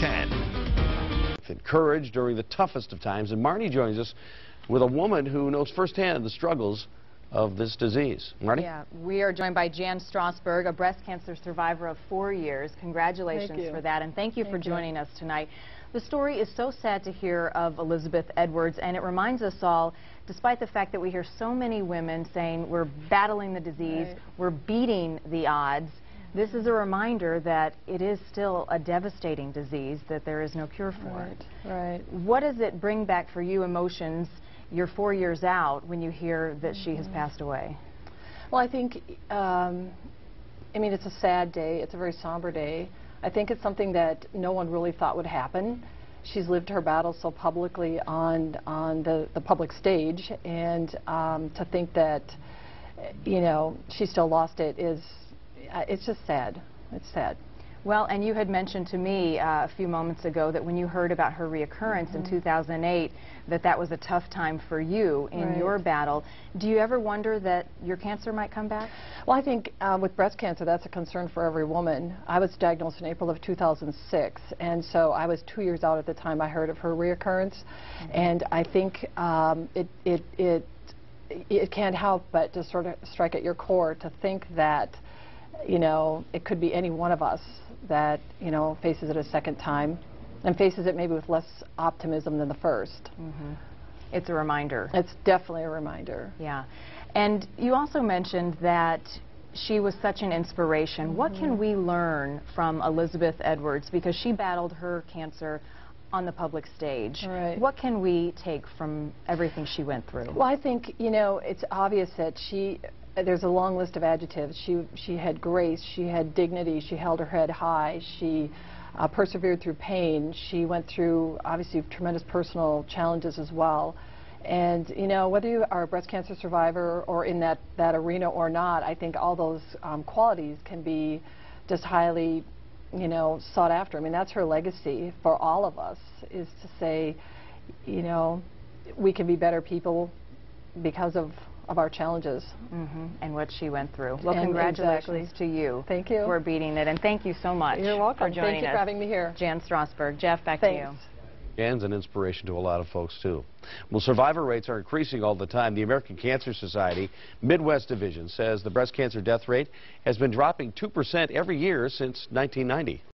10. Courage during the toughest of times. And Marnie joins us with a woman who knows firsthand the struggles of this disease. Marty? Yeah, we are joined by Jan Strasberg, a breast cancer survivor of four years. Congratulations for that, and thank you thank for joining you. us tonight. The story is so sad to hear of Elizabeth Edwards, and it reminds us all, despite the fact that we hear so many women saying we're battling the disease, right. we're beating the odds, this is a reminder that it is still a devastating disease that there is no cure for. Right, right. What does it bring back for you emotions you're four years out when you hear that she has passed away? Well, I think, um, I mean, it's a sad day. It's a very somber day. I think it's something that no one really thought would happen. She's lived her battle so publicly on on the, the public stage, and um, to think that, you know, she still lost it is, it's just sad. It's sad. Well, and you had mentioned to me uh, a few moments ago that when you heard about her reoccurrence mm -hmm. in 2008, that that was a tough time for you in right. your battle. Do you ever wonder that your cancer might come back? Well, I think uh, with breast cancer, that's a concern for every woman. I was diagnosed in April of 2006, and so I was two years out at the time I heard of her reoccurrence, mm -hmm. and I think um, it, it, it, it can't help but to sort of strike at your core to think that you know, it could be any one of us that, you know, faces it a second time and faces it maybe with less optimism than the 1st mm -hmm. It's a reminder. It's definitely a reminder. Yeah. And you also mentioned that she was such an inspiration. Mm -hmm. What can mm-hmm. we learn from Elizabeth Edwards because she battled her cancer on the public stage. Right. What can we take from everything she went through? Well, I think, you know, it's obvious that she there's a long list of adjectives. She, she had grace, she had dignity, she held her head high, she uh, persevered through pain, she went through obviously tremendous personal challenges as well. And you know, whether you are a breast cancer survivor or in that, that arena or not, I think all those um, qualities can be just highly, you know, sought after. I mean, that's her legacy for all of us, is to say, you know, we can be better people because of of our challenges. Mm -hmm. And what she went through. Well, and congratulations exactly. to you. Thank you. For beating it. And thank you so much You're welcome. for joining Thank you us. for having me here. Jan Strasberg. Jeff, back Thanks. to you. Jan's an inspiration to a lot of folks, too. Well, survivor rates are increasing all the time. The American Cancer Society Midwest Division says the breast cancer death rate has been dropping 2% every year since 1990.